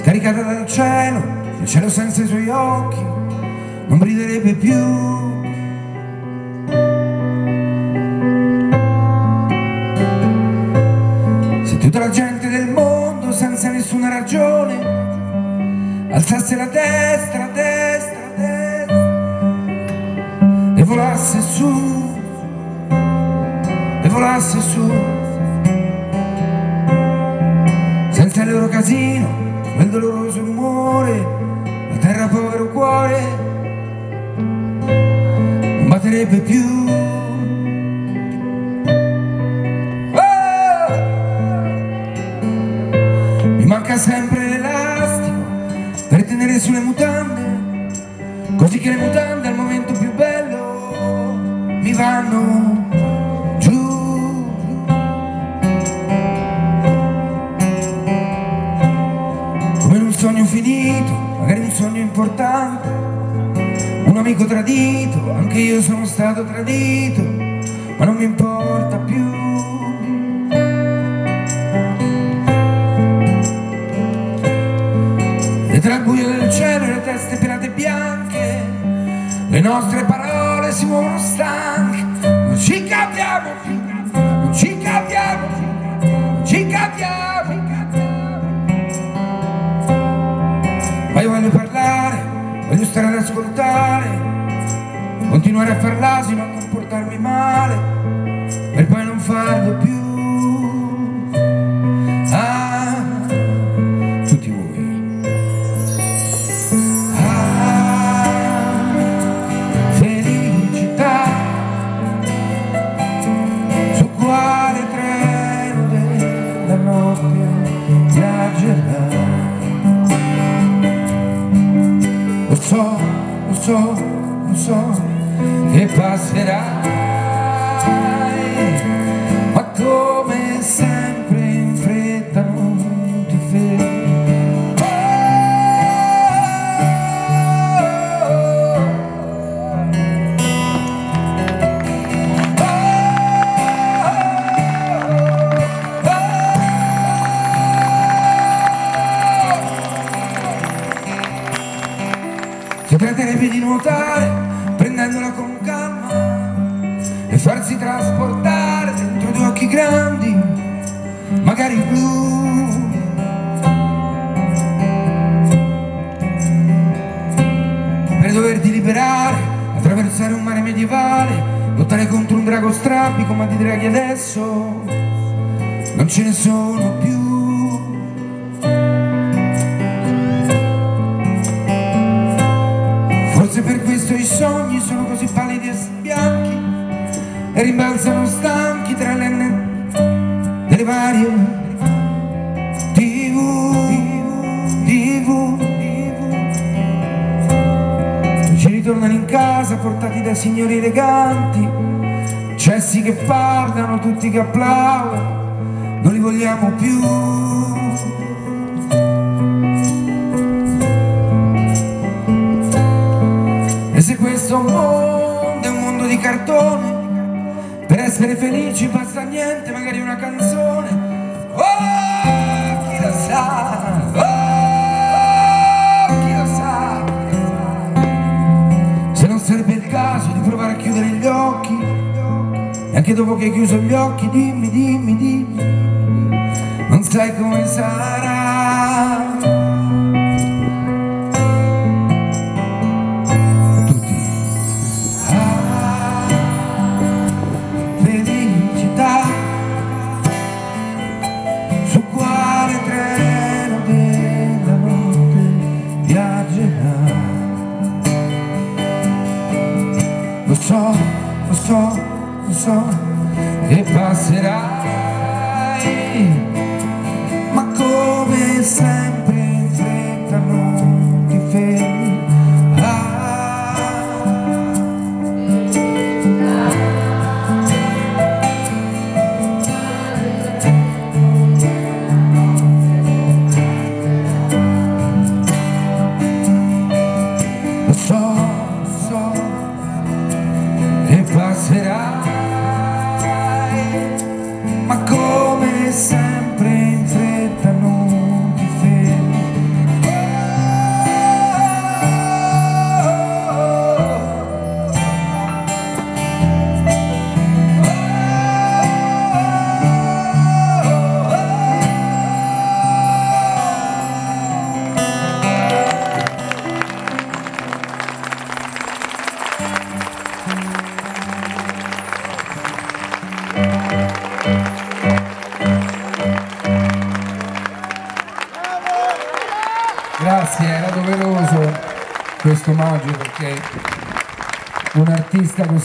scaricata dal cielo, il cielo senza i suoi occhi, non briderebbe più. Se tutta la gente del mondo senza nessuna ragione alzasse la destra, destra, destra e volasse su, e volasse su senza il loro casino, quel doloroso rumore, la terra povero cuore non batterebbe più. Oh! Mi manca sempre l'elastico per tenere sulle mutande, così che le mutande al momento più bello mi vanno importante, un amico tradito, anche io sono stato tradito, ma non mi importa più. E tra il buio del cielo e le teste pirate bianche, le nostre parole si muovono stanche, non ci capiamo non ci capiamo non ci capiamo. Ma io voglio ad ascoltare, continuare a far l'asino, a comportarmi male, per poi non farlo più. Lo so, lo so, lo so che passerai, ma come sempre di nuotare prendendola con calma e farsi trasportare dentro due occhi grandi, magari blu. Per doverti liberare, attraversare un mare medievale, lottare contro un drago strabico, ma di draghi adesso non ce ne sono più. I sogni sono così pallidi e bianchi e rimbalzano stanchi tra le ne- delle varie TV, TV, TV. Ci ritornano in casa portati da signori eleganti, cessi che parlano, tutti che applaudono, non li vogliamo più. Questo mondo è un mondo di cartone, per essere felici basta niente, magari una canzone. Oh, chi lo sa? Oh, chi lo sa? Se non sarebbe il caso di provare a chiudere gli occhi, e anche dopo che hai chiuso gli occhi, dimmi, dimmi, dimmi, non sai come sarà. So, so che passerai, che passerai, ma come sempre ragazzi, era doveroso questo omaggio perché un artista così